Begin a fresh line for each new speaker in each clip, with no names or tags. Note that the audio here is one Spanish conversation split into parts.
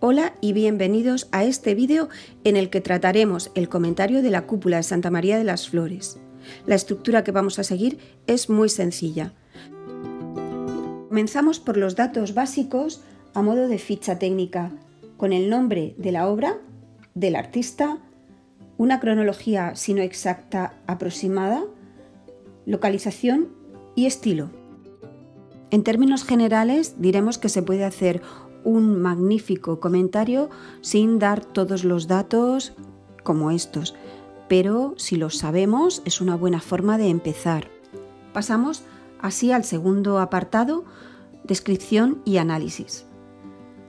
Hola y bienvenidos a este vídeo en el que trataremos el comentario de la cúpula de Santa María de las Flores. La estructura que vamos a seguir es muy sencilla. Comenzamos por los datos básicos a modo de ficha técnica, con el nombre de la obra, del artista, una cronología, si no exacta, aproximada, localización y estilo. En términos generales diremos que se puede hacer un magnífico comentario sin dar todos los datos como estos, pero si los sabemos es una buena forma de empezar. Pasamos así al segundo apartado, descripción y análisis.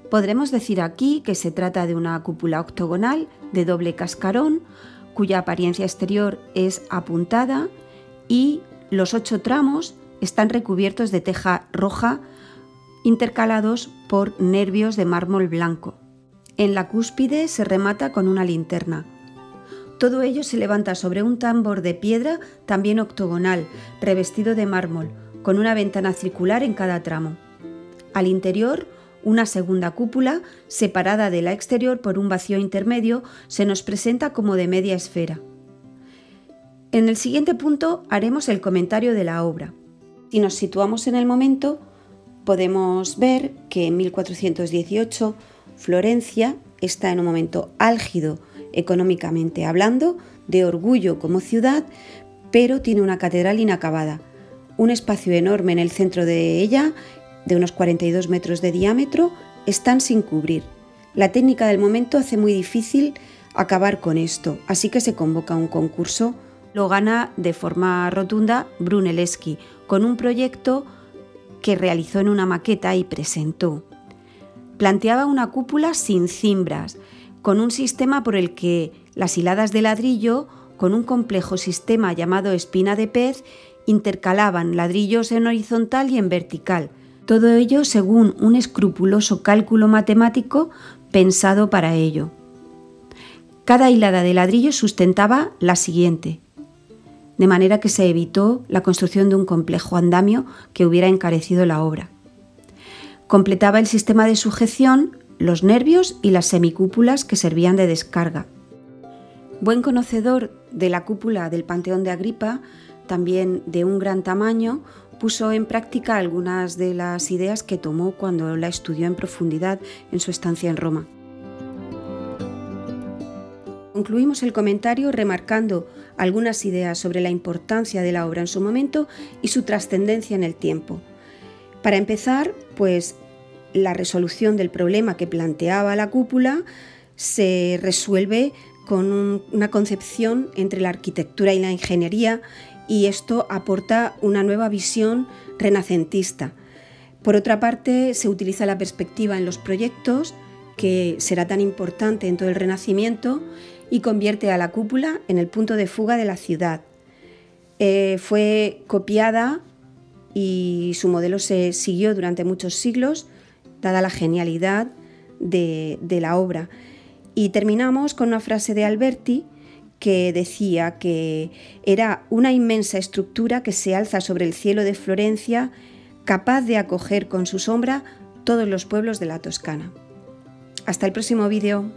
Podremos decir aquí que se trata de una cúpula octogonal de doble cascarón, cuya apariencia exterior es apuntada y los ocho tramos están recubiertos de teja roja intercalados por nervios de mármol blanco. En la cúspide se remata con una linterna. Todo ello se levanta sobre un tambor de piedra también octogonal, revestido de mármol, con una ventana circular en cada tramo. Al interior, una segunda cúpula, separada de la exterior por un vacío intermedio, se nos presenta como de media esfera. En el siguiente punto haremos el comentario de la obra. Si nos situamos en el momento, podemos ver que en 1418 Florencia está en un momento álgido económicamente hablando, de orgullo como ciudad, pero tiene una catedral inacabada, un espacio enorme en el centro de ella, de unos 42 metros de diámetro, están sin cubrir. La técnica del momento hace muy difícil acabar con esto, así que se convoca un concurso. Lo gana de forma rotunda Brunelleschi, con un proyecto que realizó en una maqueta y presentó. Planteaba una cúpula sin cimbras, con un sistema por el que las hiladas de ladrillo, con un complejo sistema llamado espina de pez, intercalaban ladrillos en horizontal y en vertical, todo ello según un escrupuloso cálculo matemático pensado para ello. Cada hilada de ladrillo sustentaba la siguiente, de manera que se evitó la construcción de un complejo andamio que hubiera encarecido la obra. Completaba el sistema de sujeción los nervios y las semicúpulas que servían de descarga. Buen conocedor de la cúpula del Panteón de Agripa, también de un gran tamaño, puso en práctica algunas de las ideas que tomó cuando la estudió en profundidad en su estancia en Roma. Concluimos el comentario remarcando algunas ideas sobre la importancia de la obra en su momento y su trascendencia en el tiempo. Para empezar, pues la resolución del problema que planteaba la cúpula se resuelve con una concepción entre la arquitectura y la ingeniería y esto aporta una nueva visión renacentista. Por otra parte, se utiliza la perspectiva en los proyectos, que será tan importante en todo el Renacimiento, y convierte a la cúpula en el punto de fuga de la ciudad. Eh, fue copiada y su modelo se siguió durante muchos siglos, dada la genialidad de, de la obra. Y terminamos con una frase de Alberti que decía que era una inmensa estructura que se alza sobre el cielo de Florencia, capaz de acoger con su sombra todos los pueblos de la Toscana. Hasta el próximo vídeo.